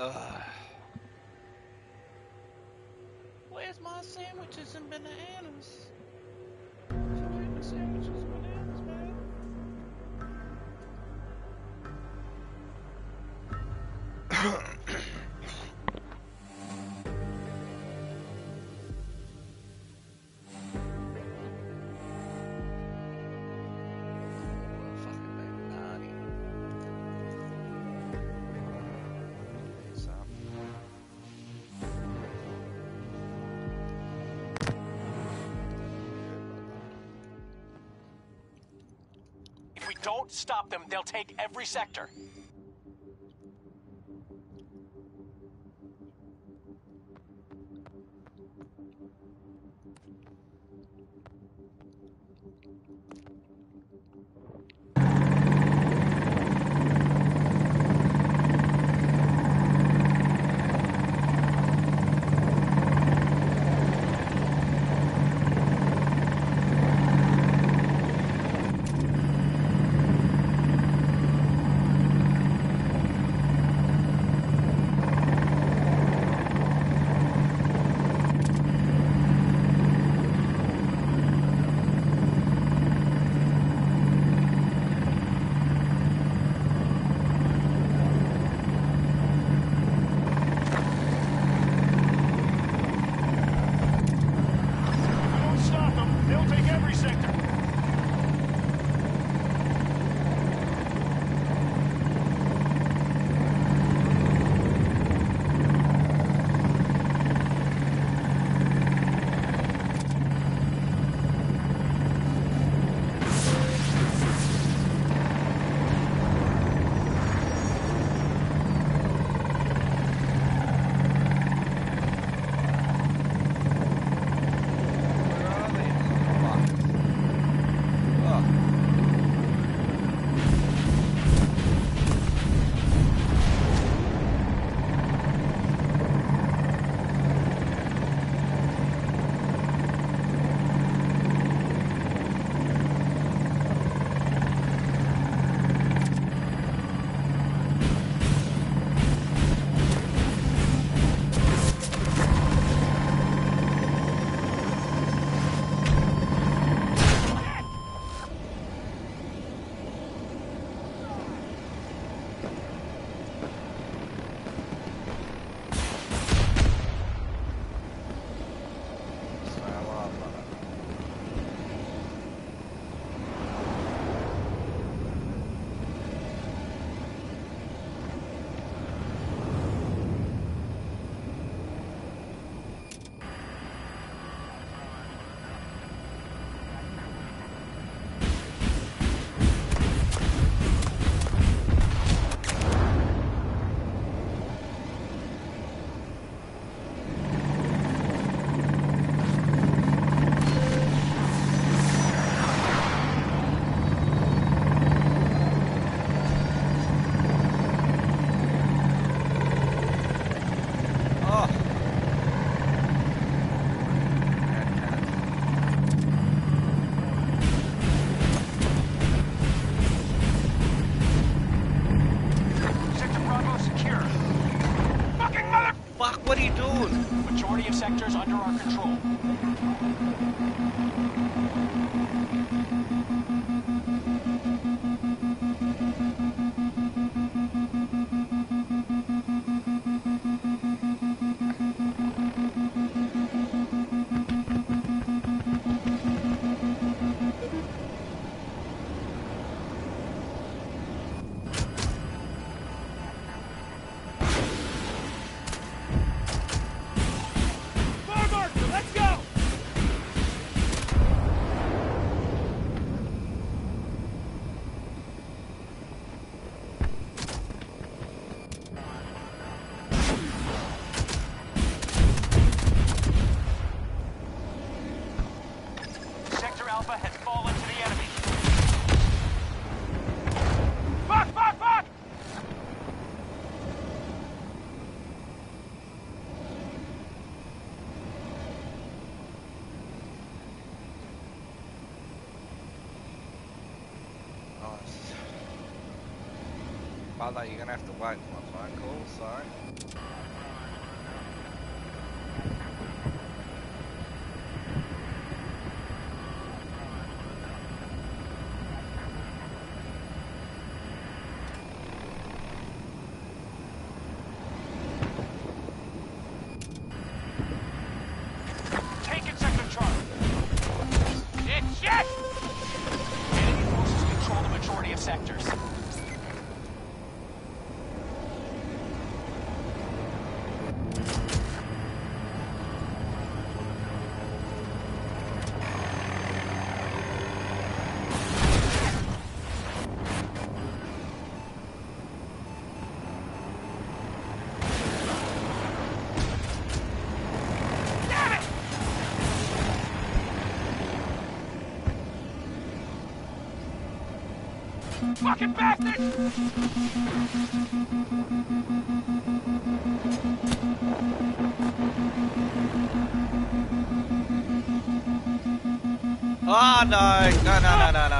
Ugh. Where's my sandwiches and bananas? Where's my sandwiches and bananas, man? don't stop them, they'll take every sector. They? You're gonna have to wait for my phone call, sorry. Fucking bastard! Oh no! No, no, no, no, no.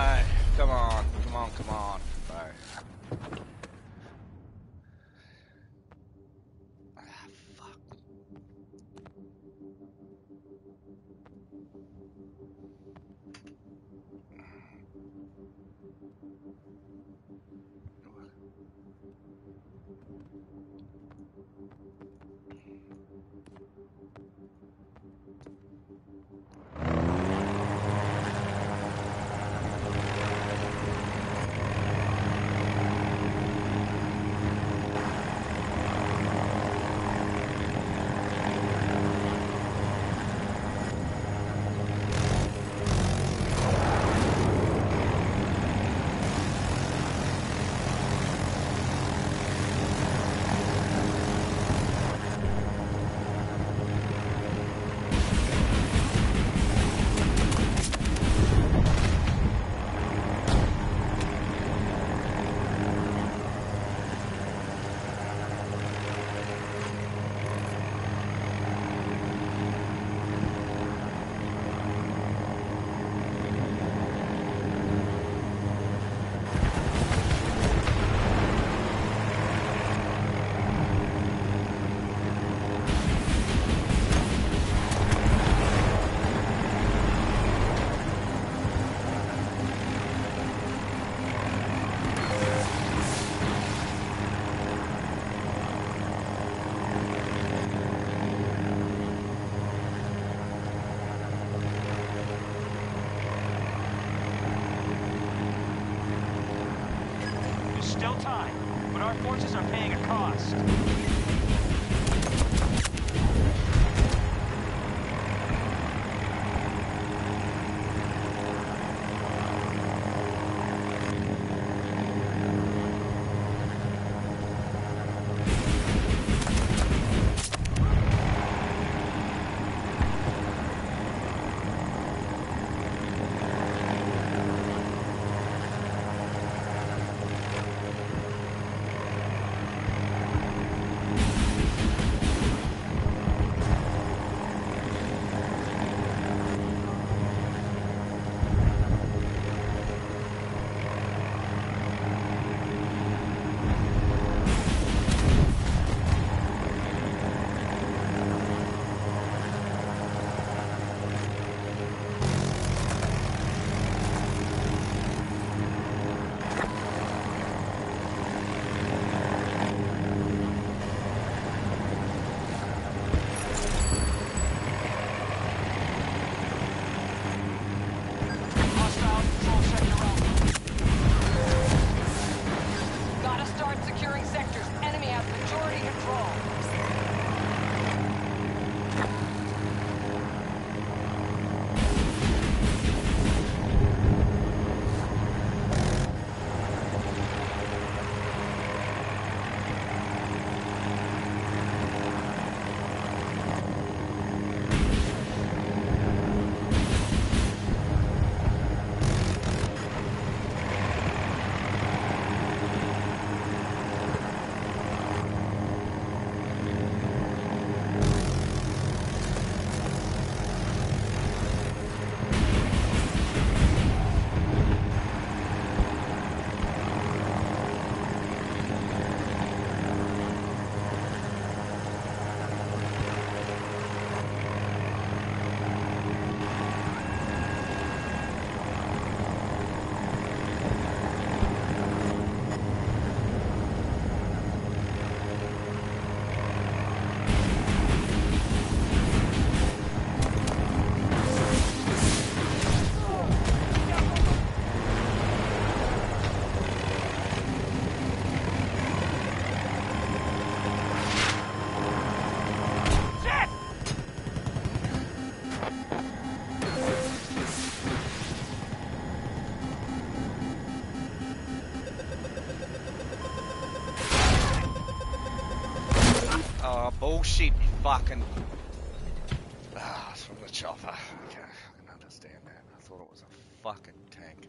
Fucking. Ah, it's from the chopper. Okay, I can understand that. I thought it was a fucking tank.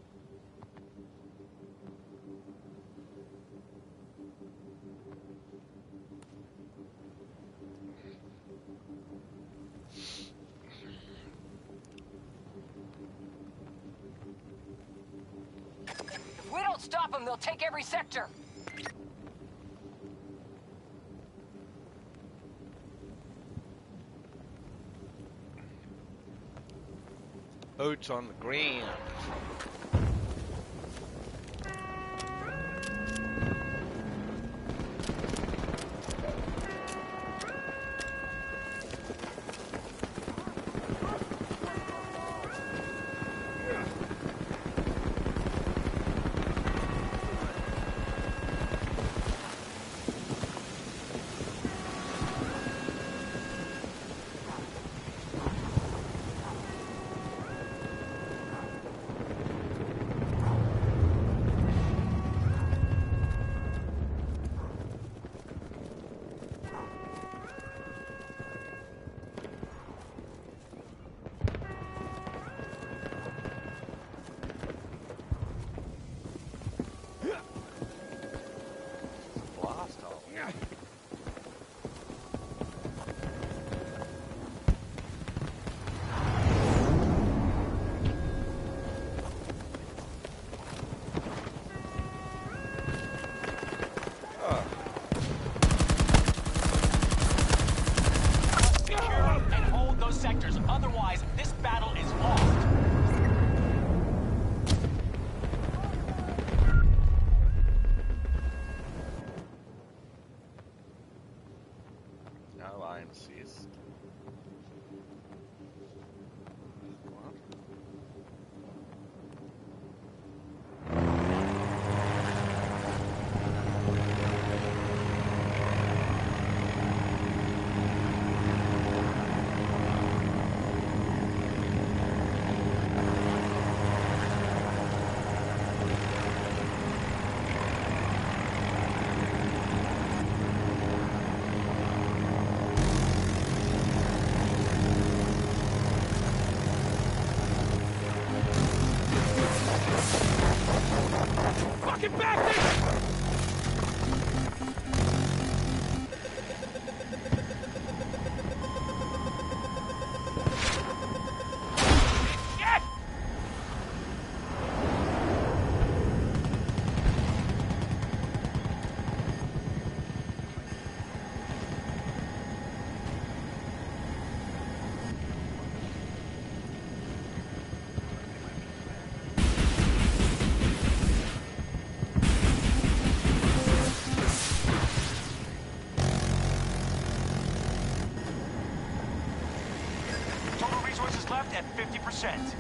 If we don't stop them, they'll take every sector. Boots on the ground. At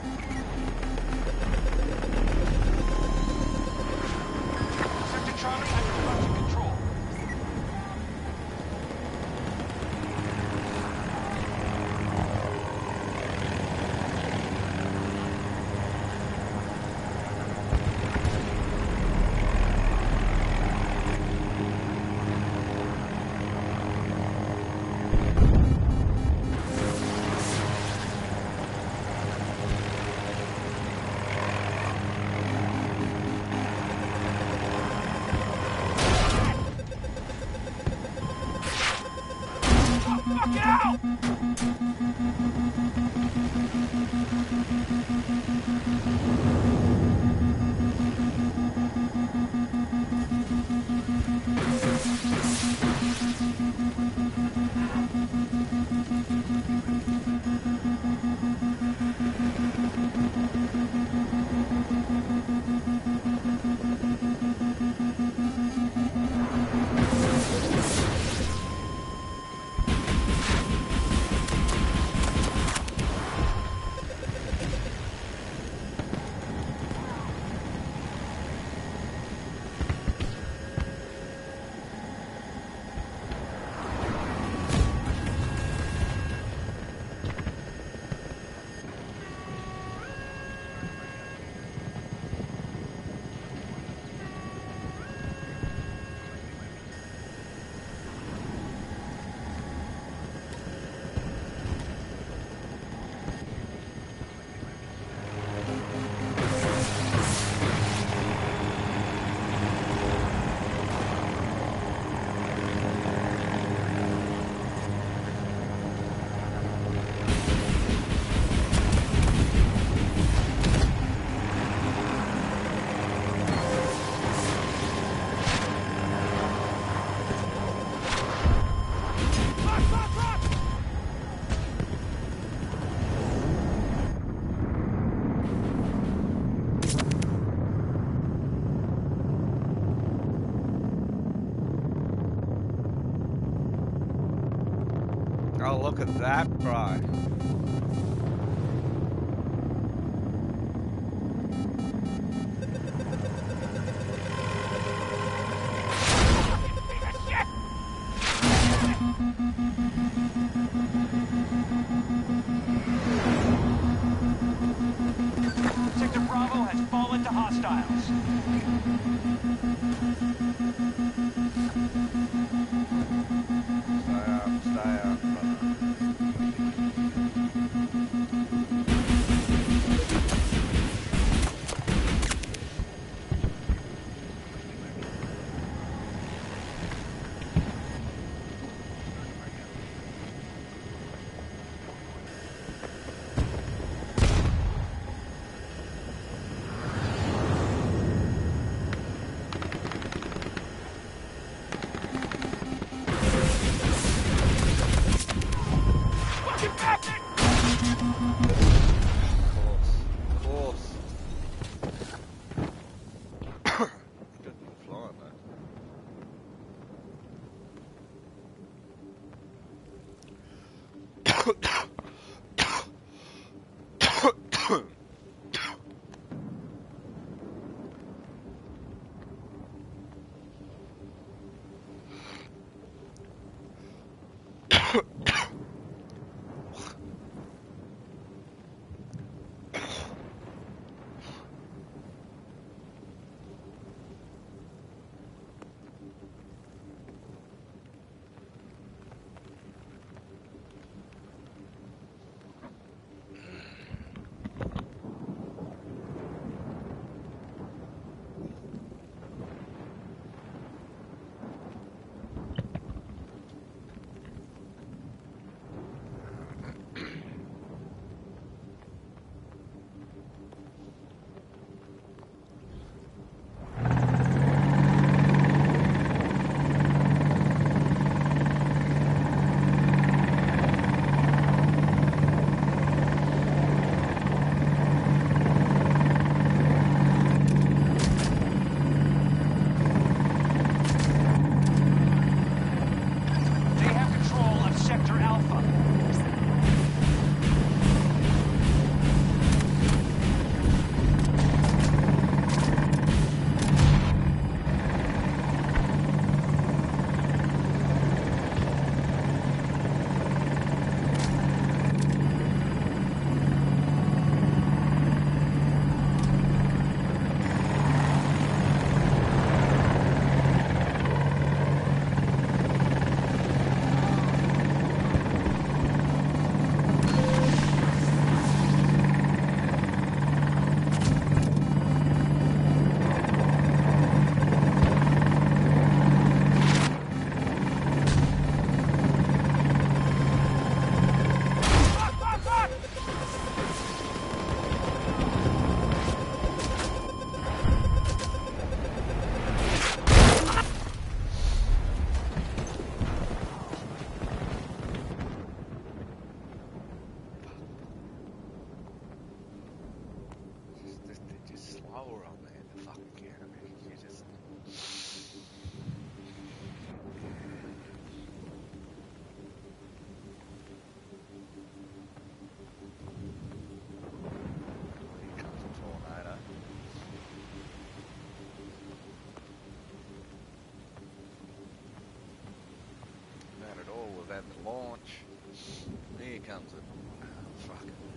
that cry. having to launch. Here comes it. Oh, fuck.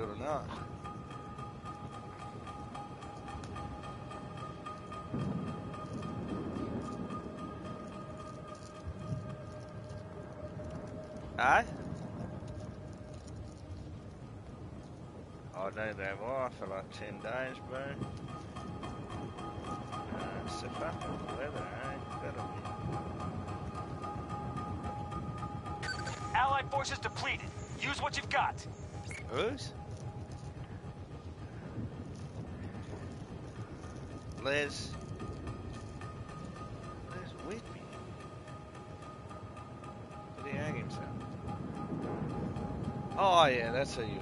Won't get back to it or not. Aye? I know they were for like 10 days, bro. Uh, it's the fucking weather, eh? Allied forces depleted. Use what you've got. Who's? Les. Les Whitby. Did he hang himself? Oh yeah, that's who you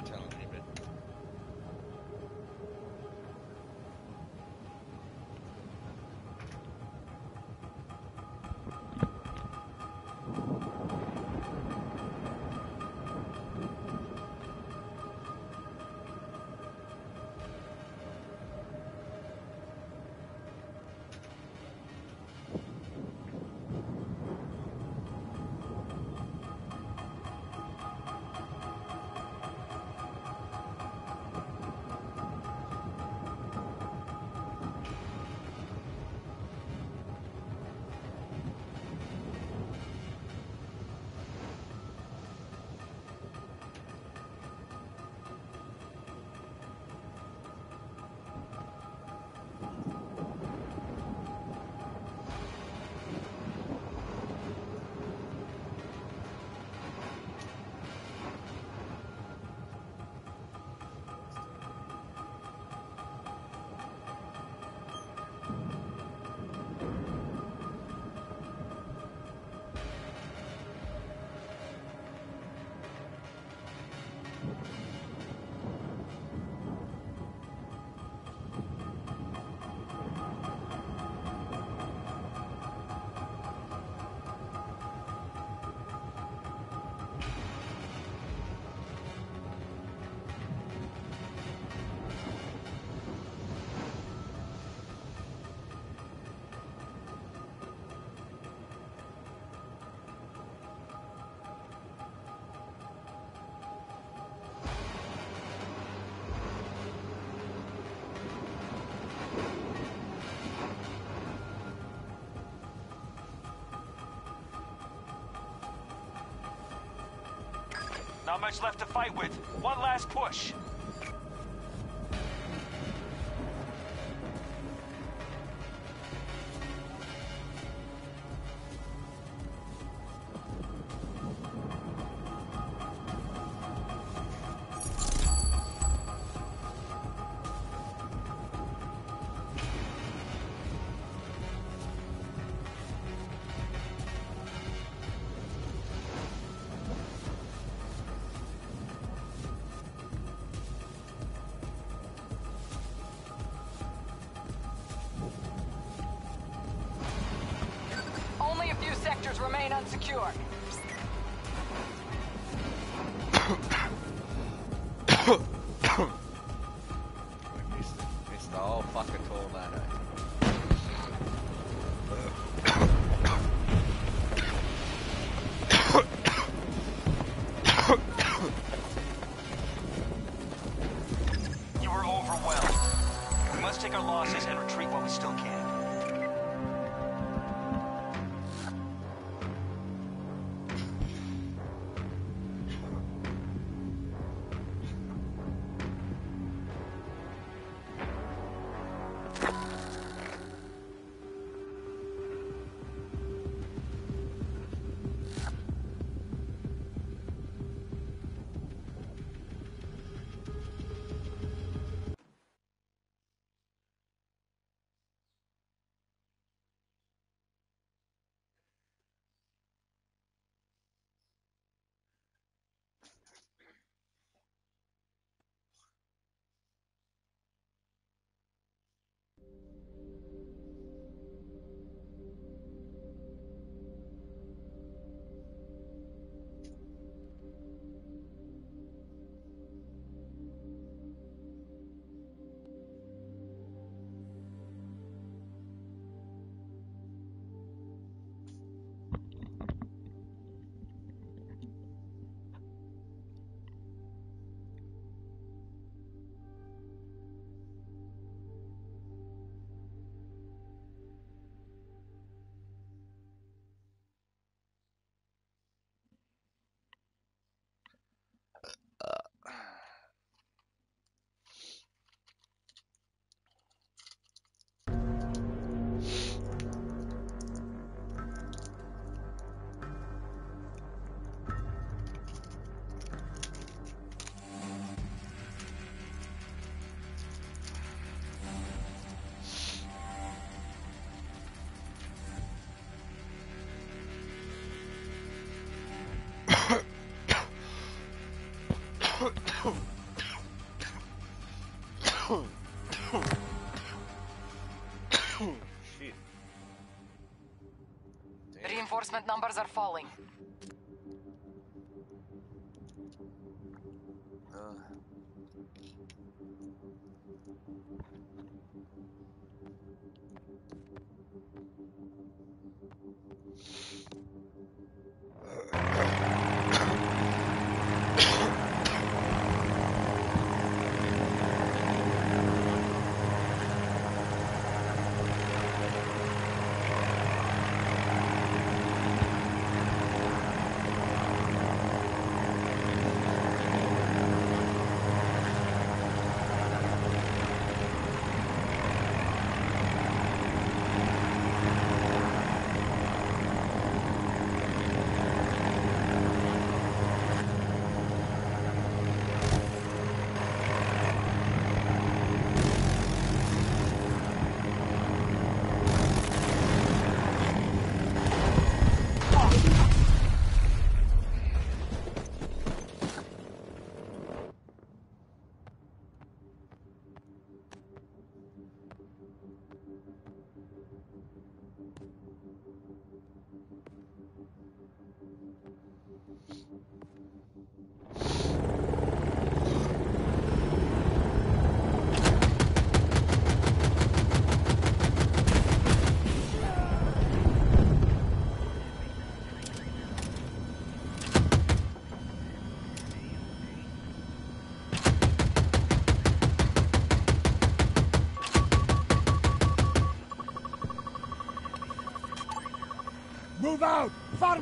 Not much left to fight with. One last push. Reinforcement numbers are falling. Move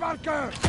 Fahrwerke!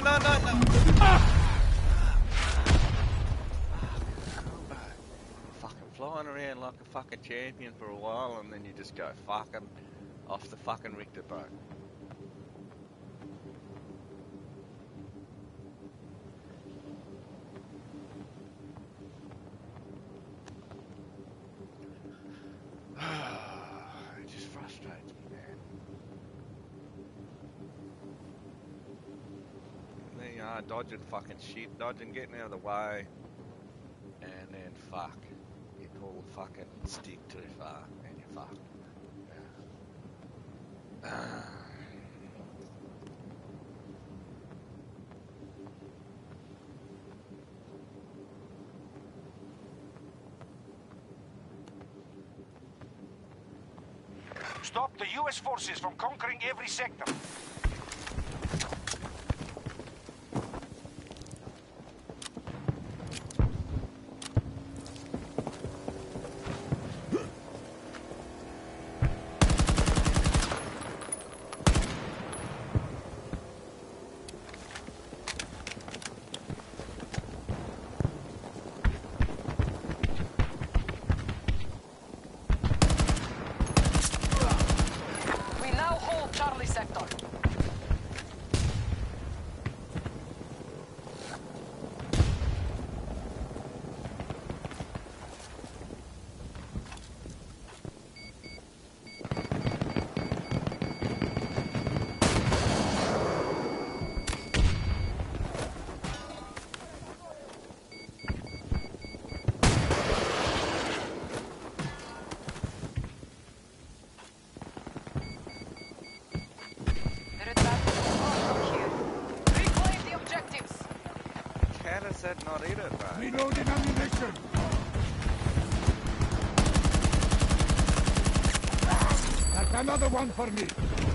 No, no, no, no. Fucking flying around like a fucking champion for a while, and then you just go fucking off the fucking Richter boat. it just frustrates me, dodging fucking shit, dodging, getting out of the way, and then fuck, you pull the fucking stick too far, and you're fucked. Ah. Stop the U.S. forces from conquering every sector. That not it, bro? Reloading ammunition. That's another one for me.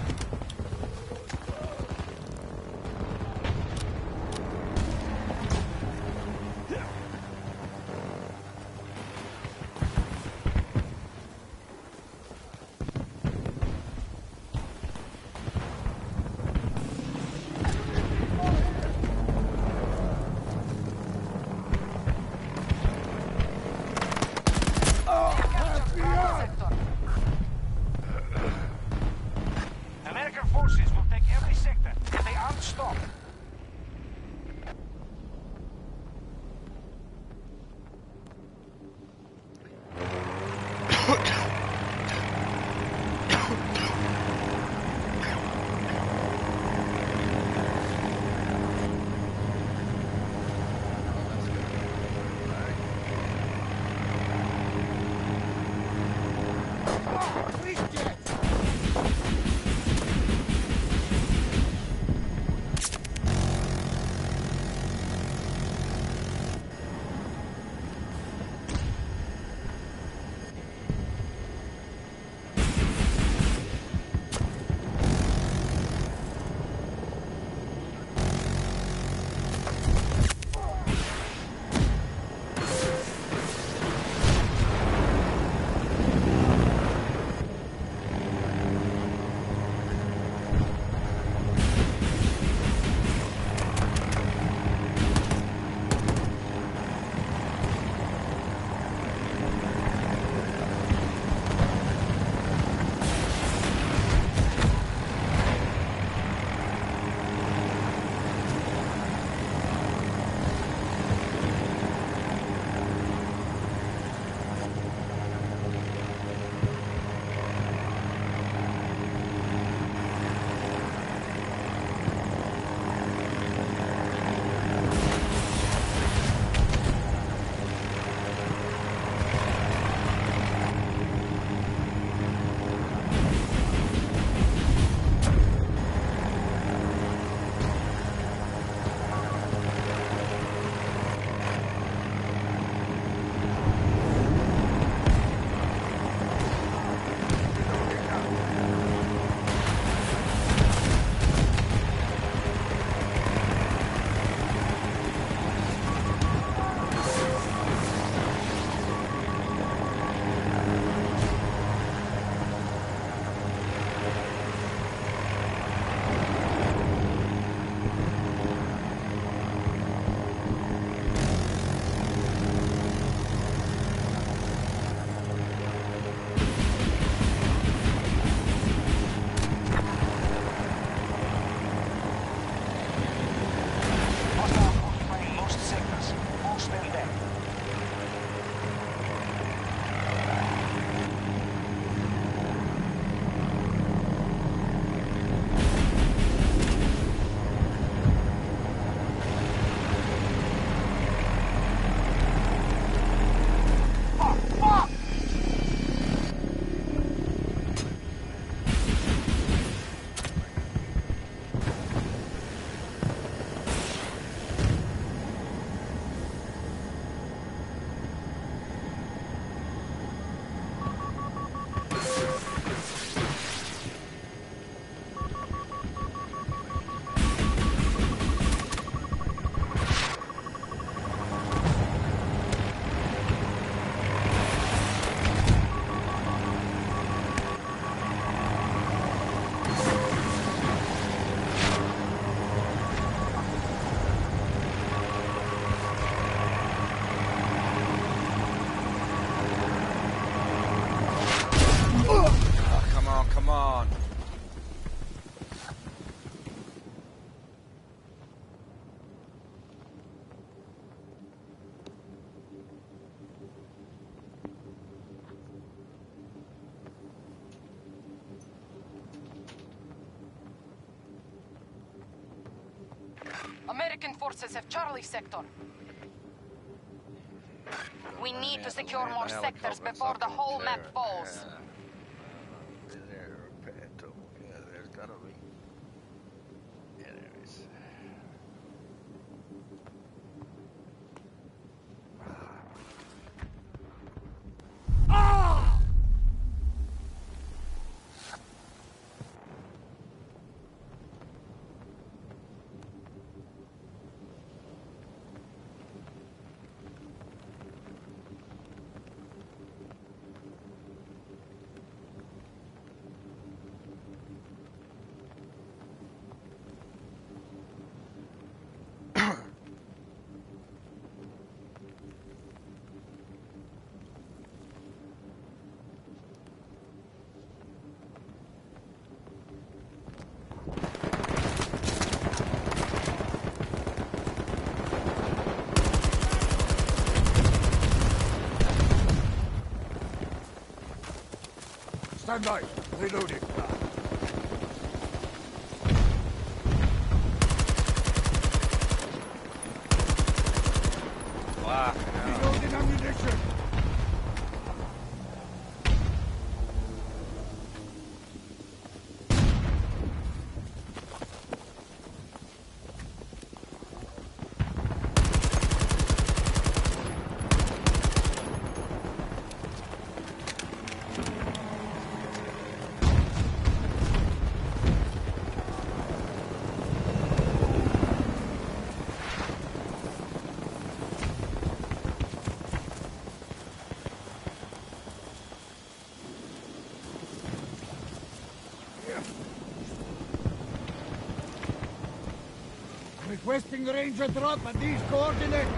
Forces have Charlie sector. We need to secure more sectors before the whole map falls. Stand by. Reloading. Fuck, hell. Reloading ammunition. Ranger drop at these coordinates.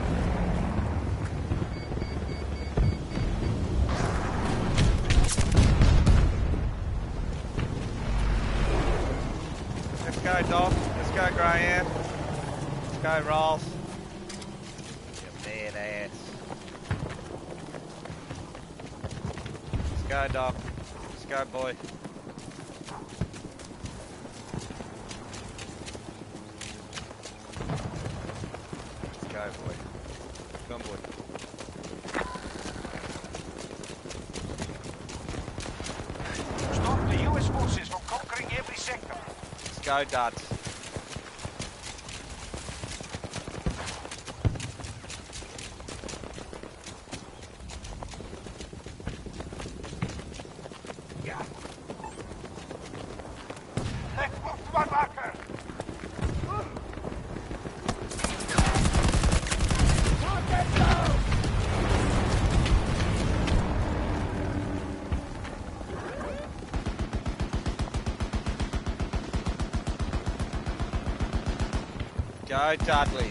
This guy Dolph, this guy Brian, this guy Rawls. You mad ass. This guy Doc, this guy boy. This guy boy. Come boy. Stop the US forces from conquering every sector. This guy Go Dudley.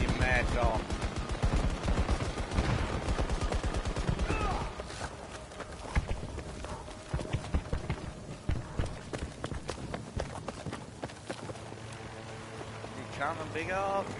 You mad dog. You coming, big old?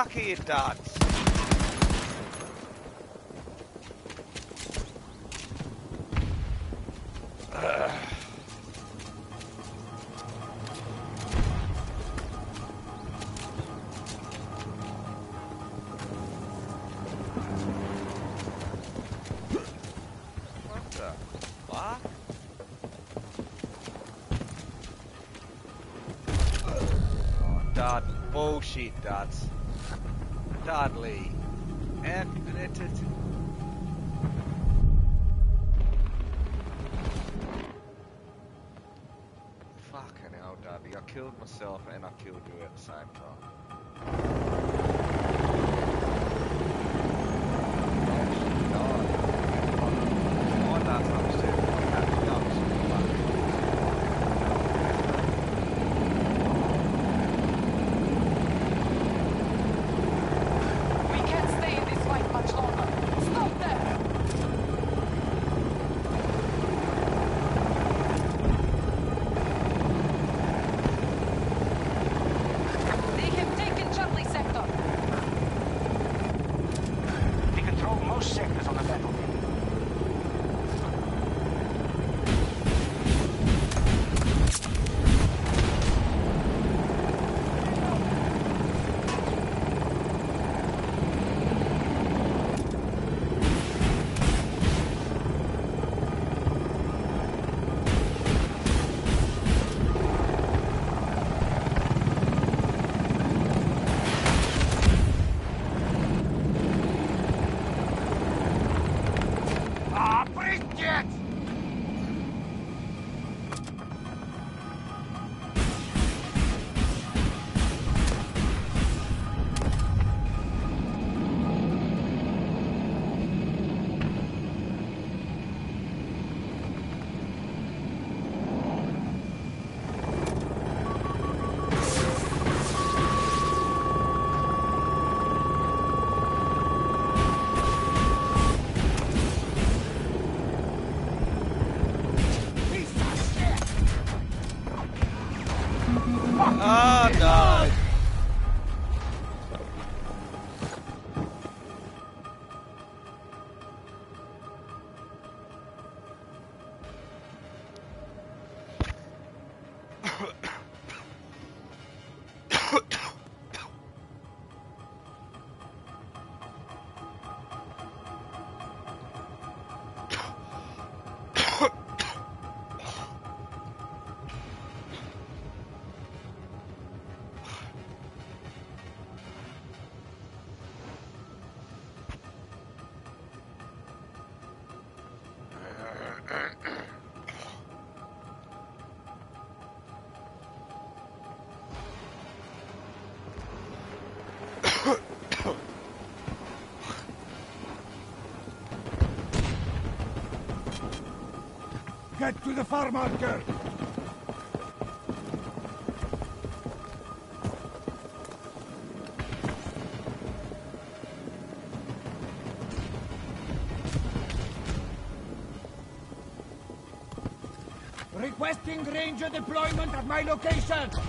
Am I myself and I killed you at the same time. to the farm marker. Requesting ranger deployment at my location.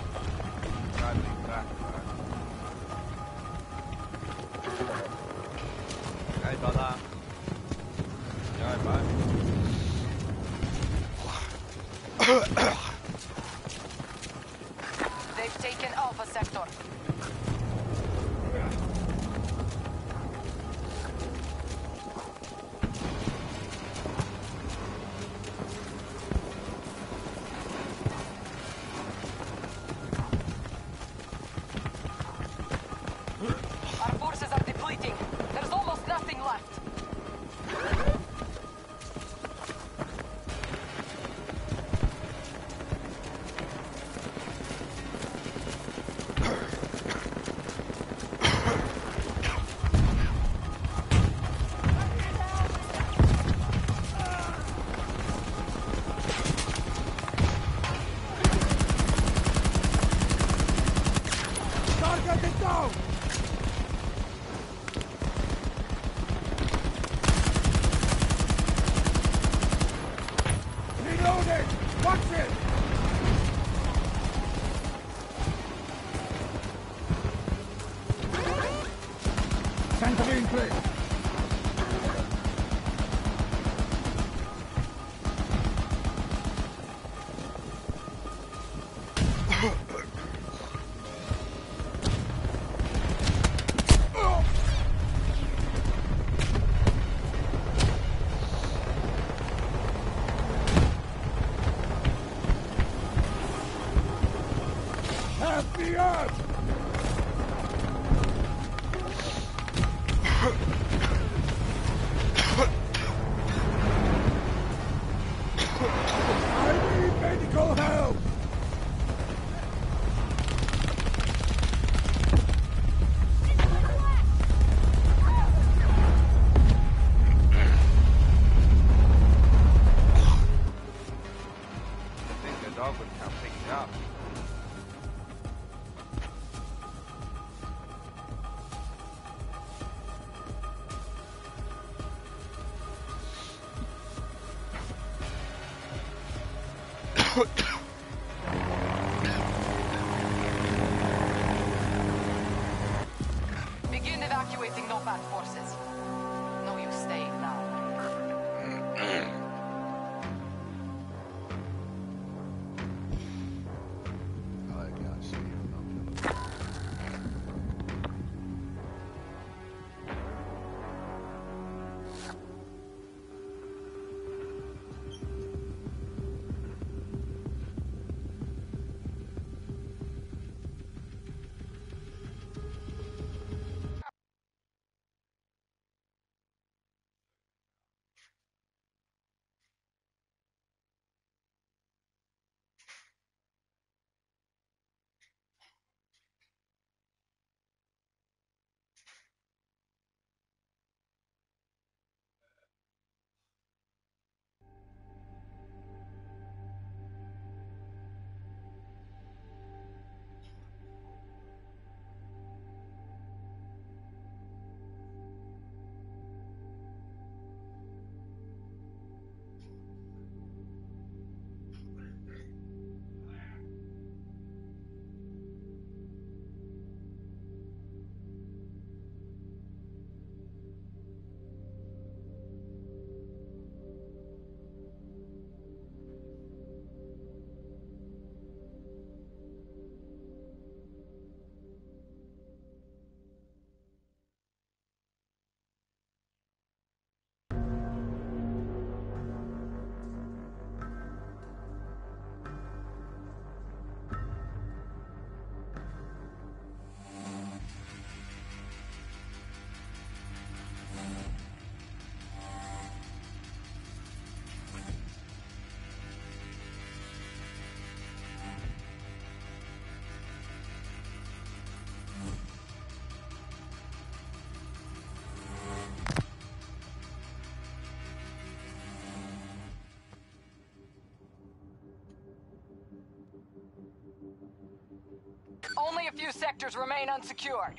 A few sectors remain unsecured.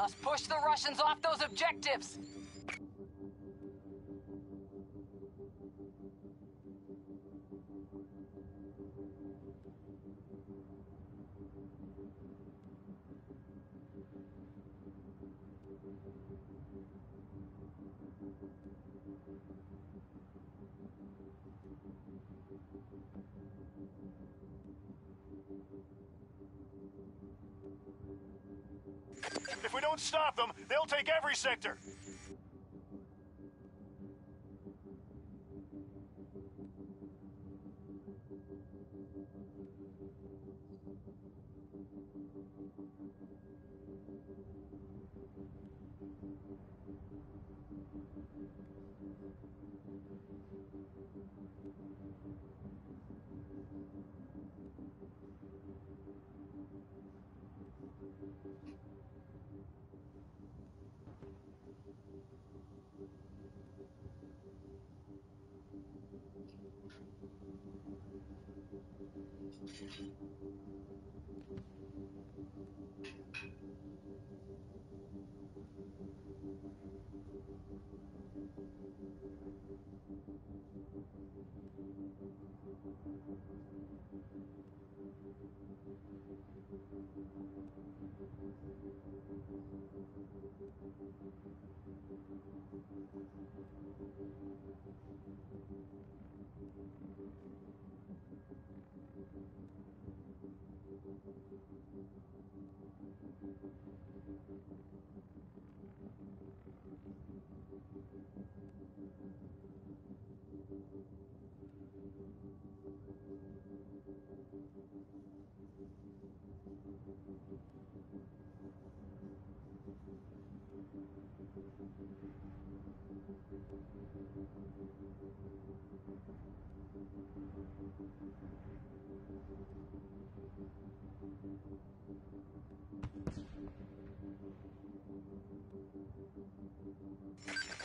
Must push the Russians off those objectives. Stop them, they'll take every sector.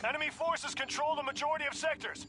Enemy forces control the majority of sectors.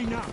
Ready now.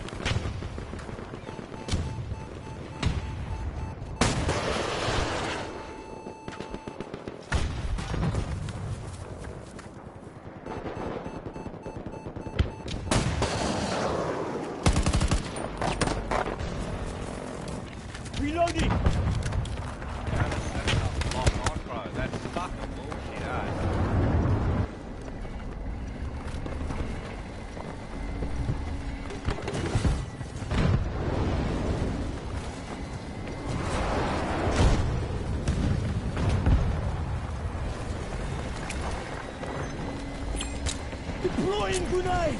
Good night.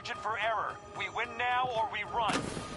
margin for error. We win now or we run.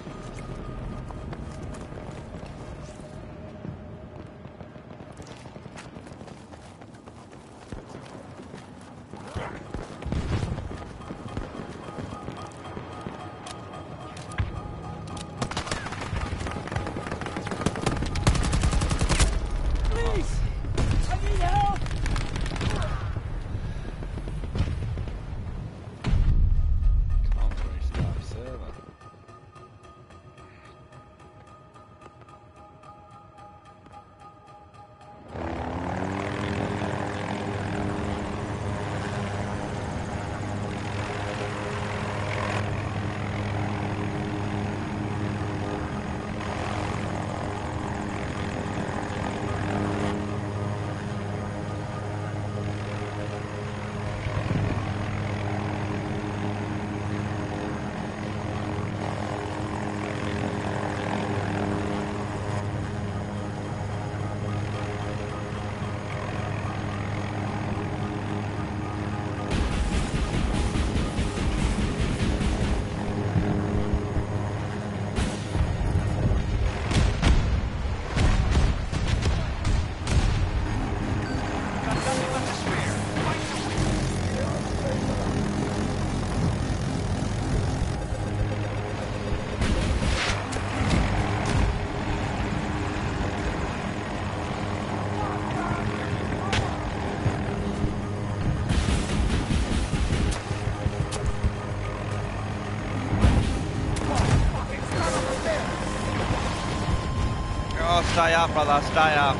stay up, brother, stay up.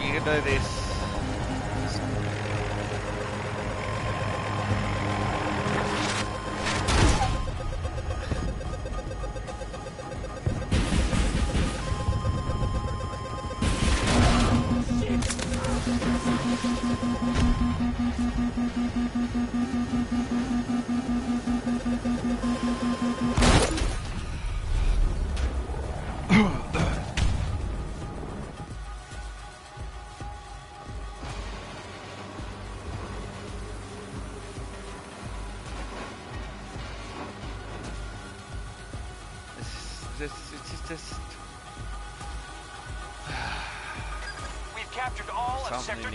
You can do this.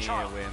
Charlie.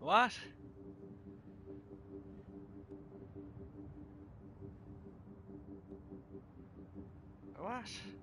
What? What?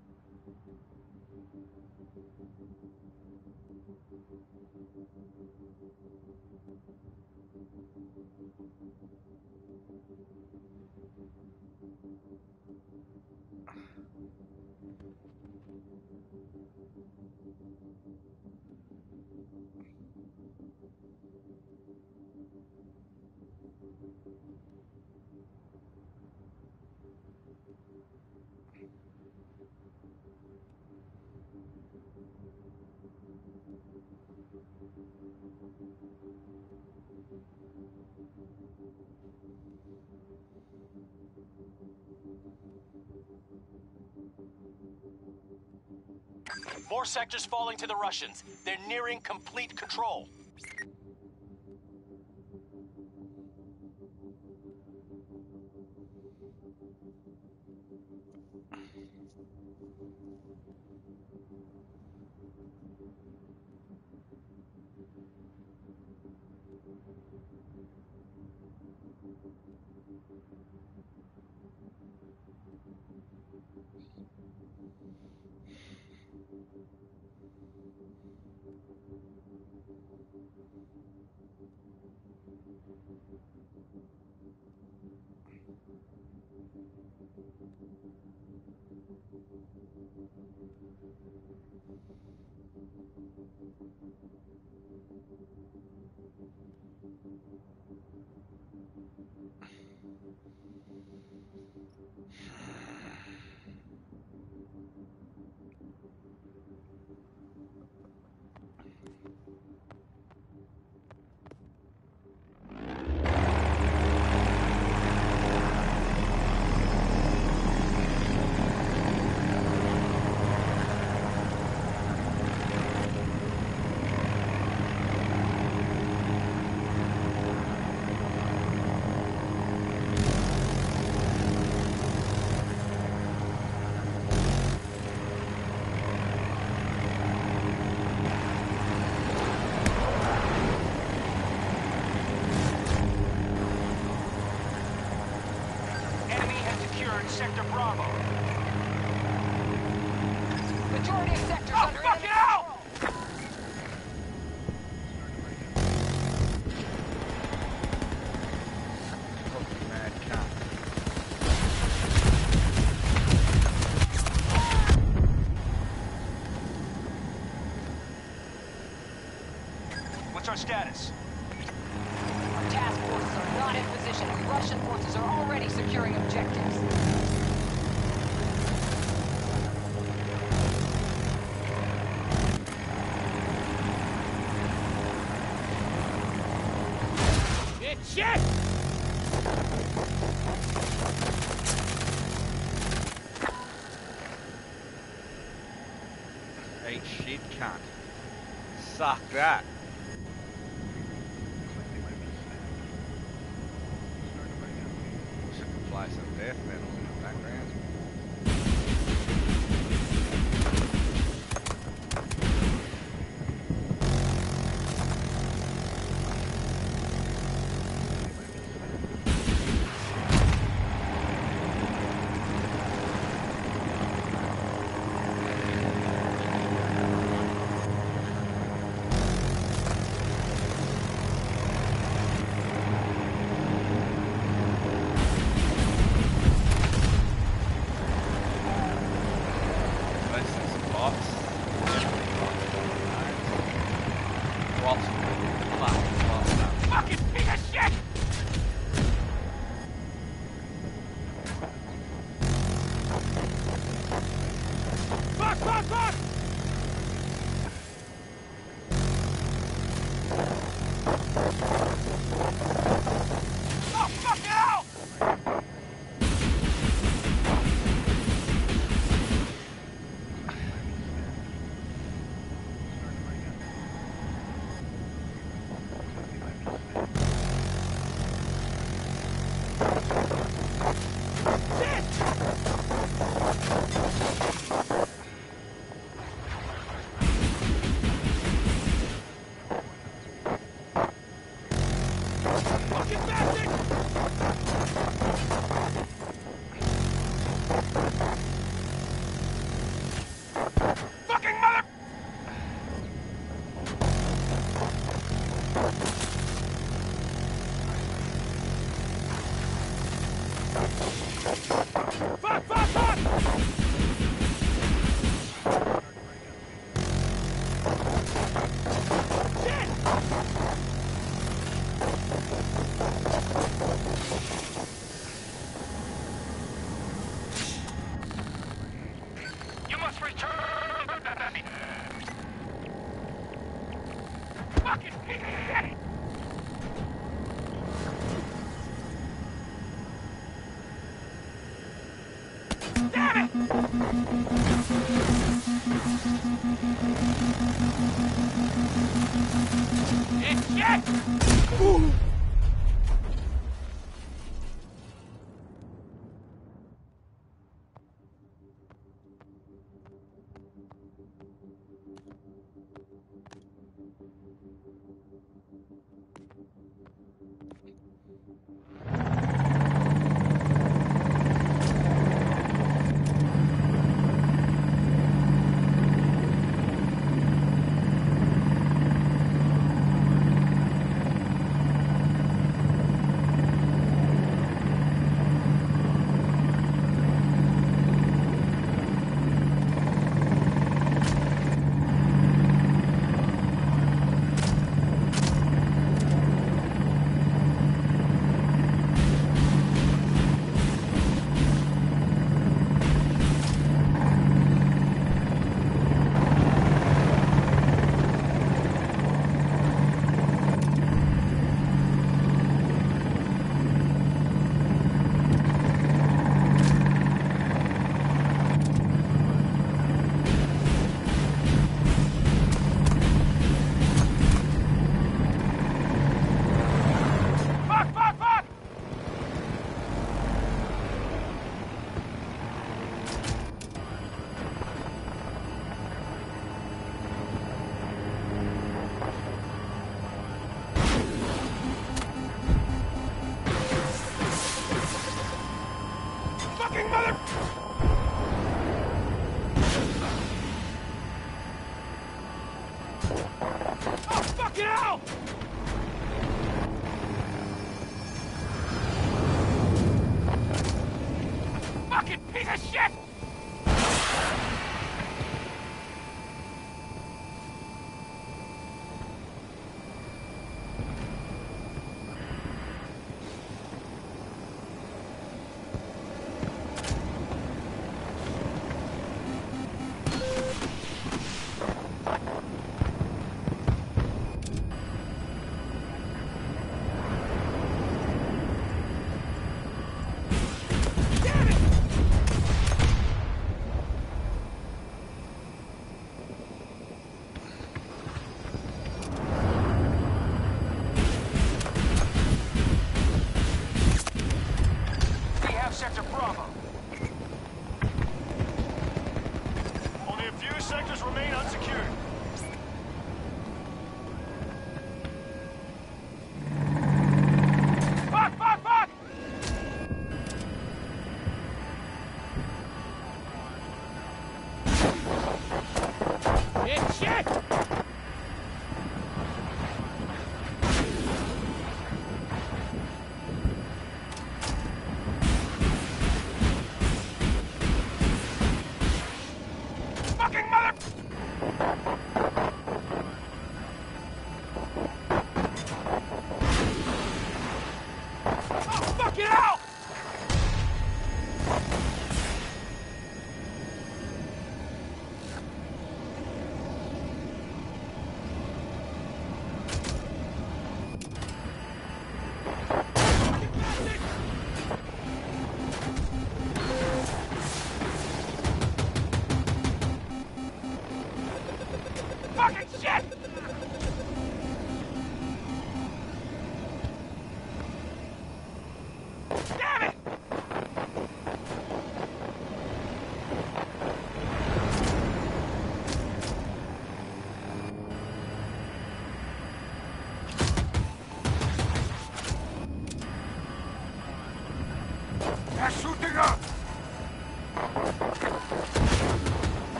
More sectors falling to the Russians. They're nearing complete control. Status? Our task forces are not in position. Russian forces are already securing objectives. Shit, shit!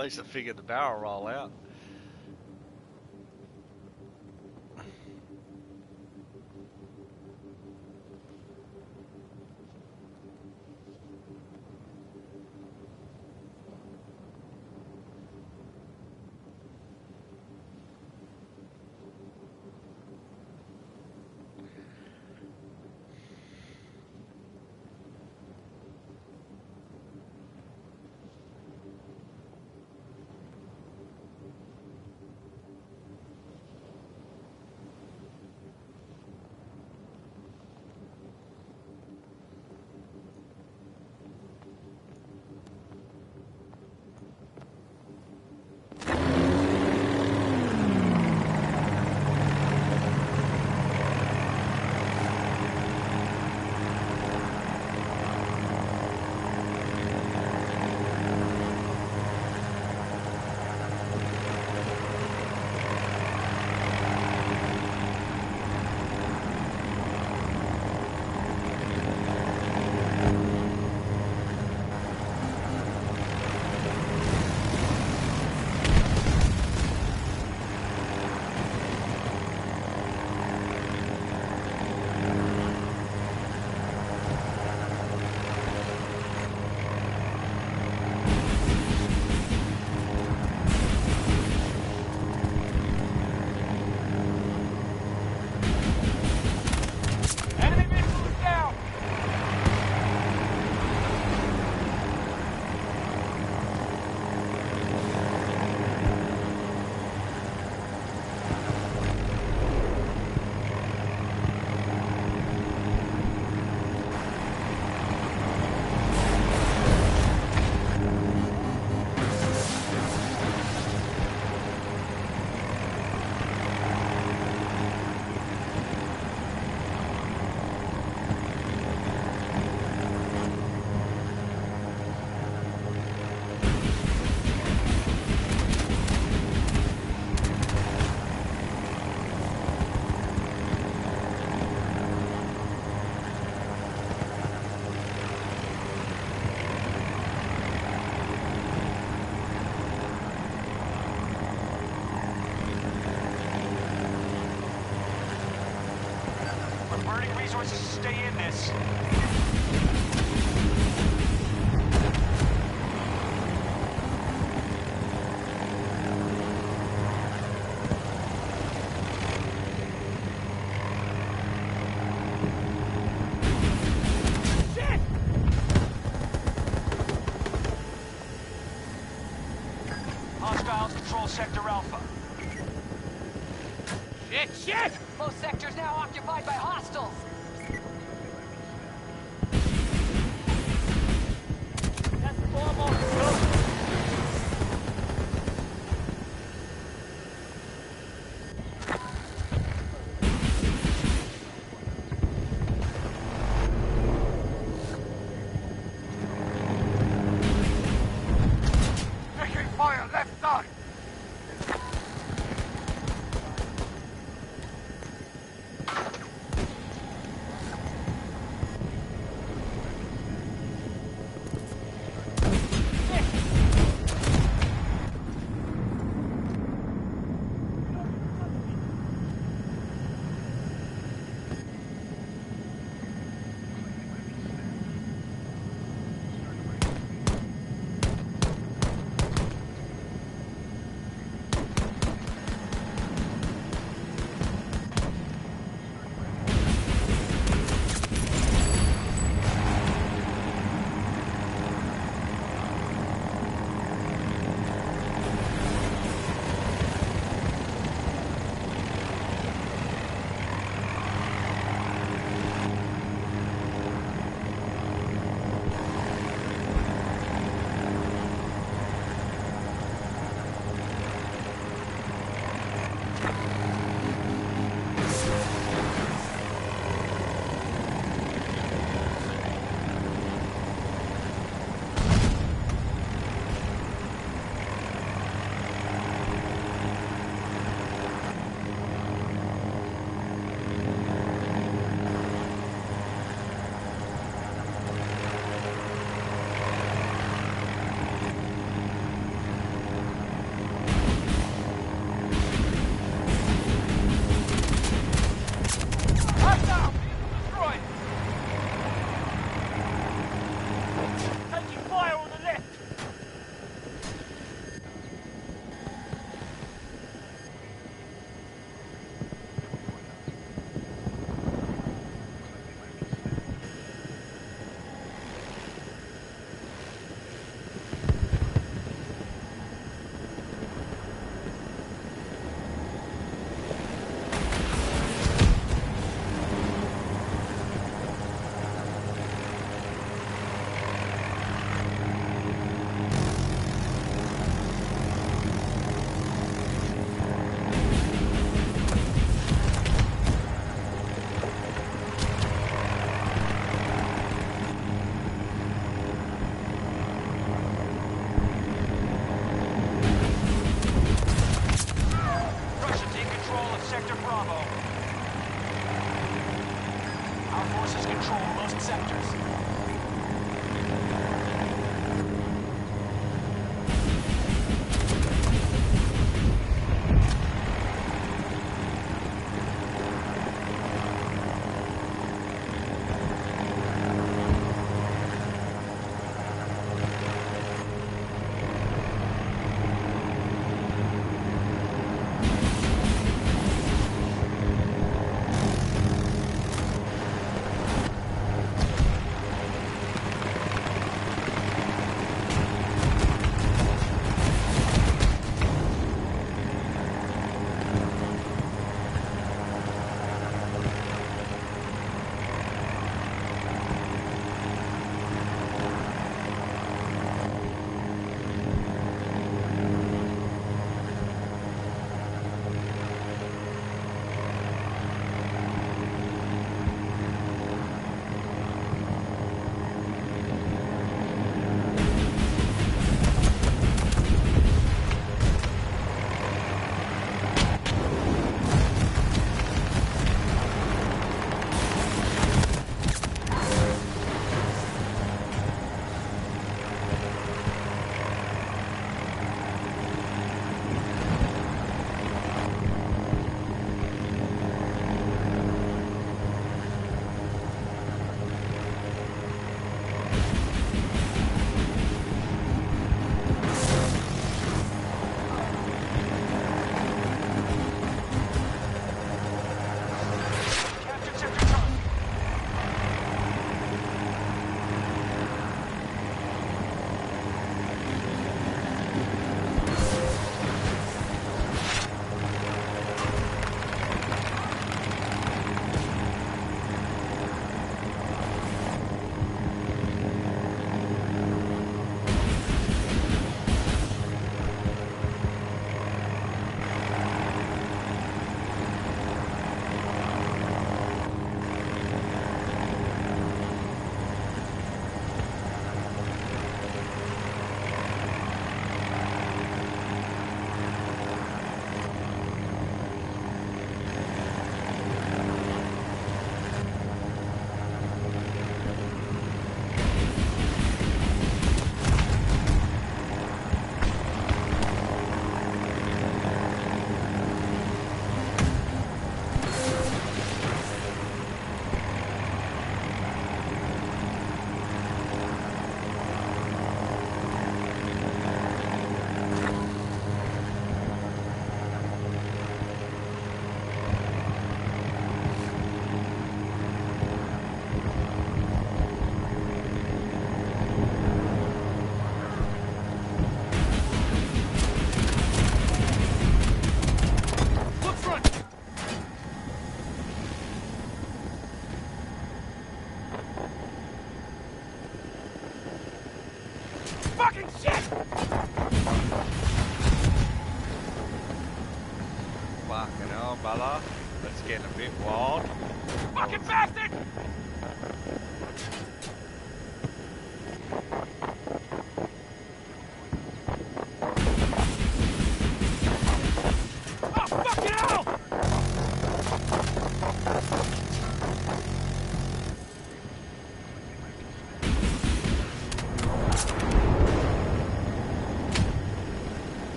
Least I figured the barrel roll out.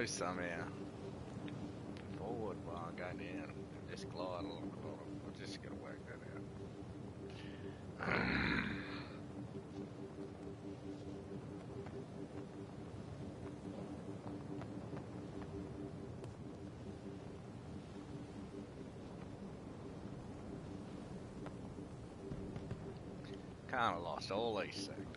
know somehow. Forward while I go down. Just glide along the bottom. I'm just going to work that out. kind of lost all these things.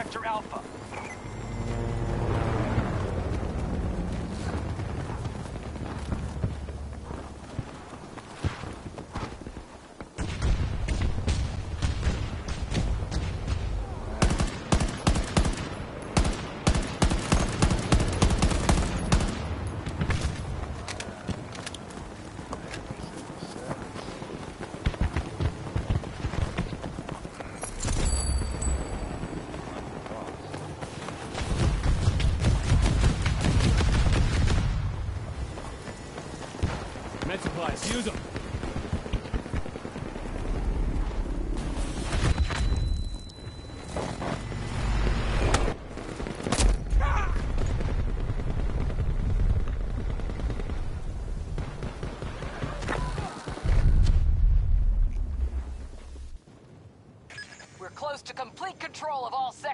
Sector Alpha. control of all sectors.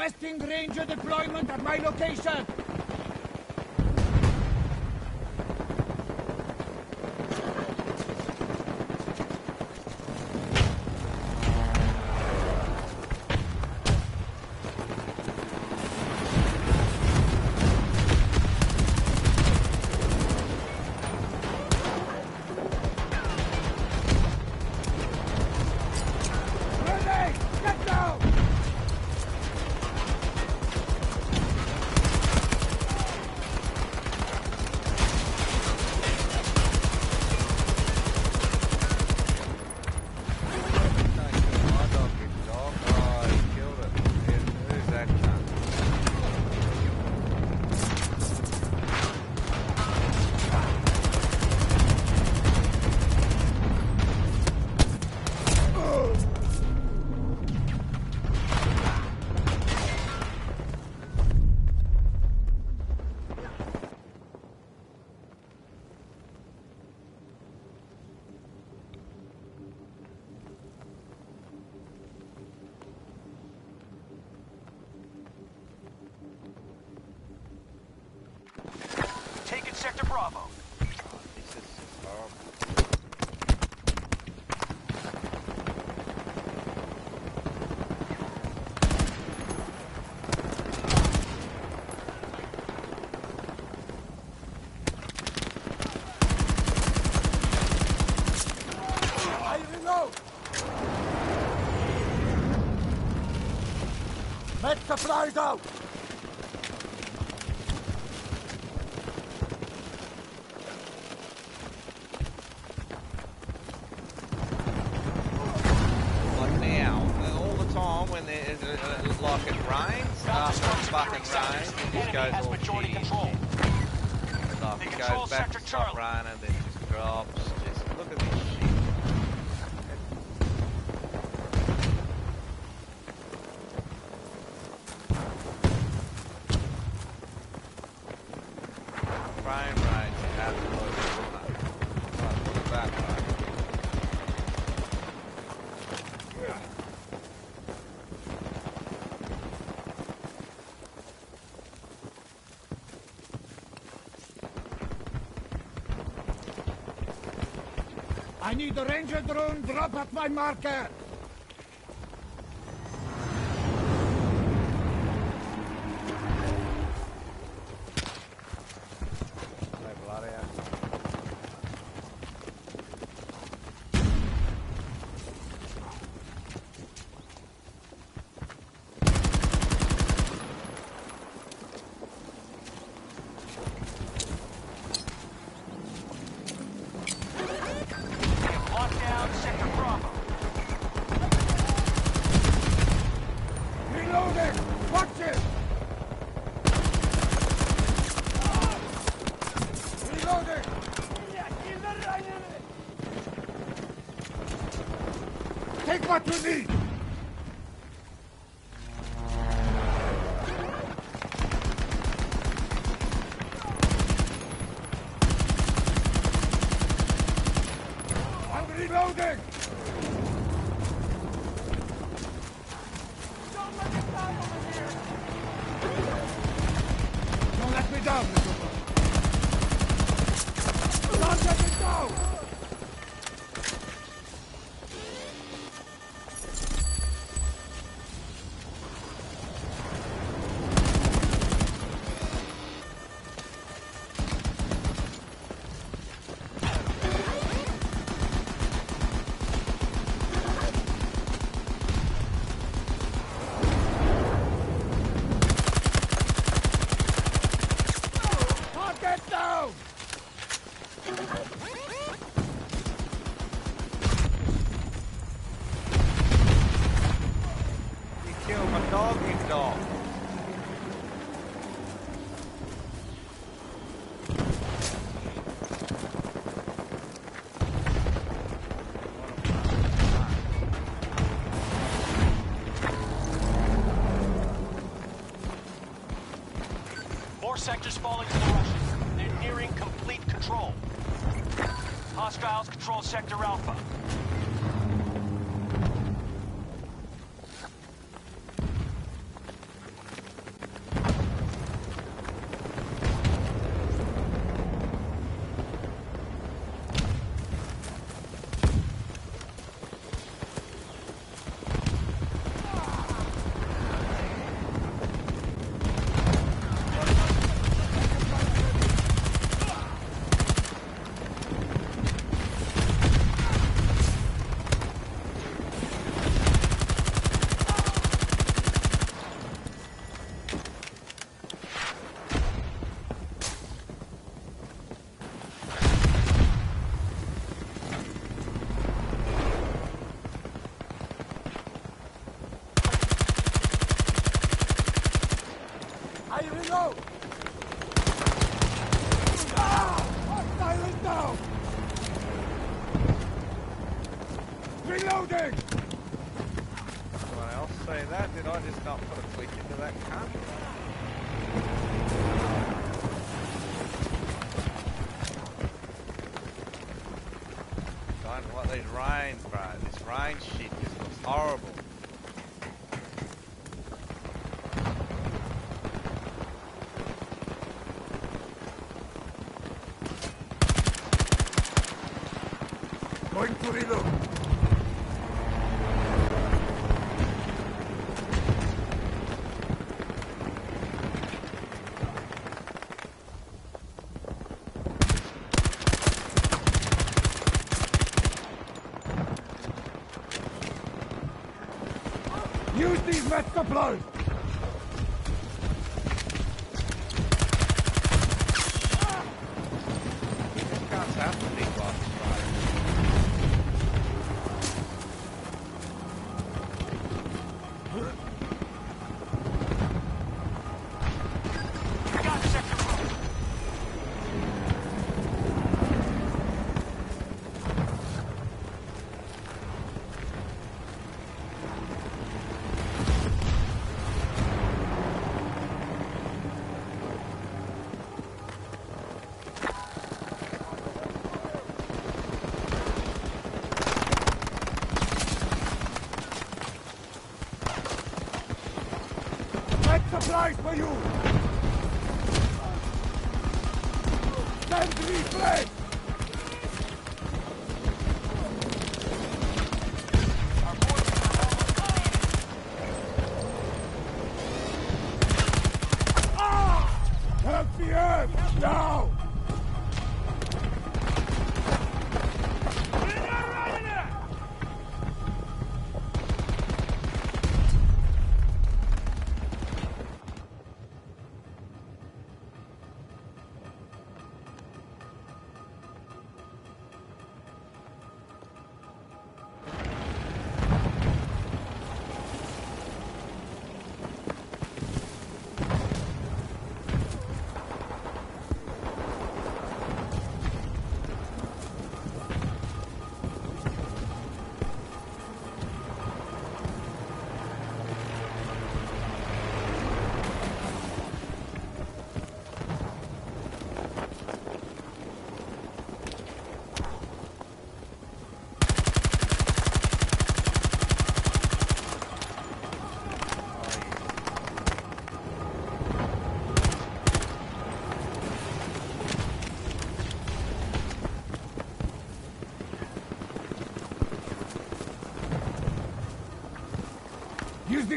Requesting ranger deployment at my location. eyes out! I need the ranger drone drop at my marker. More sectors falling to the Russians. They're nearing complete control. Hostiles control sector Alpha. Use these mats to blow!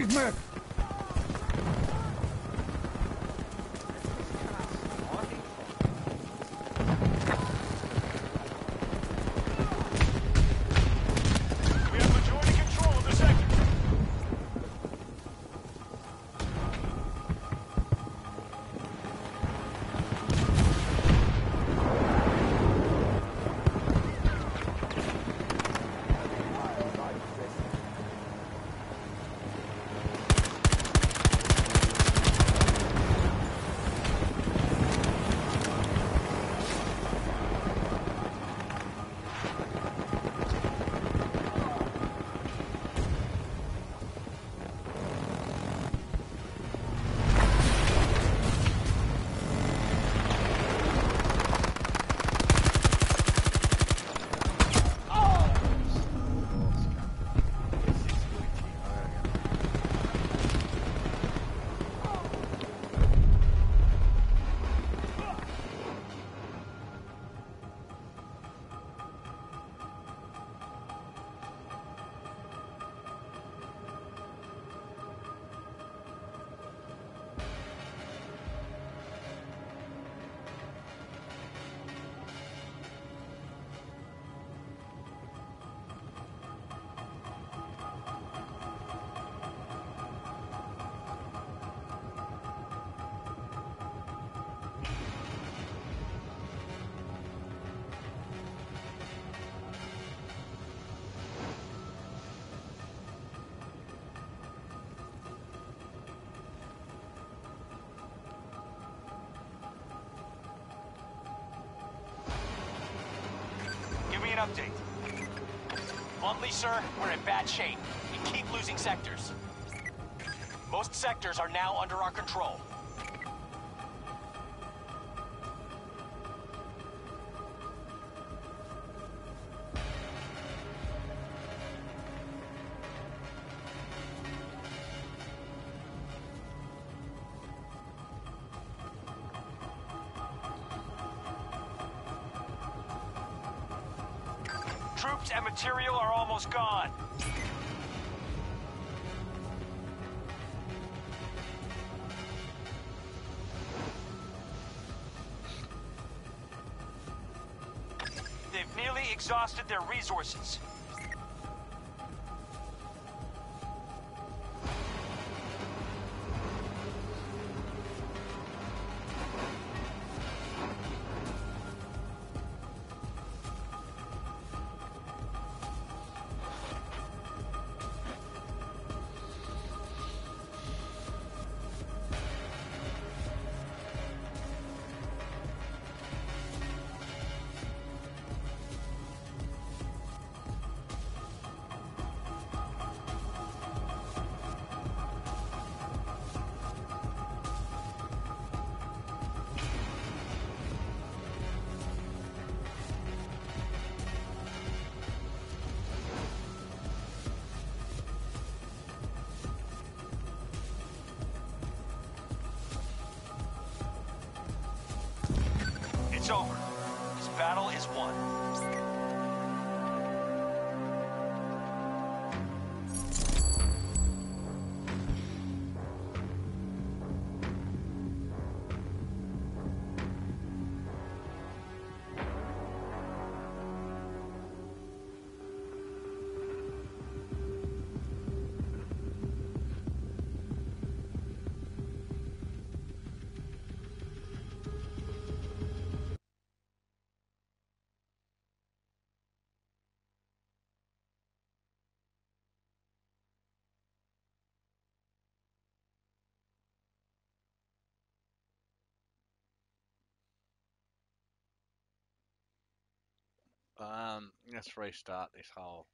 Use these an update. Bluntly, sir, we're in bad shape. We keep losing sectors. Most sectors are now under our control. Almost gone. They've nearly exhausted their resources. Let's restart this whole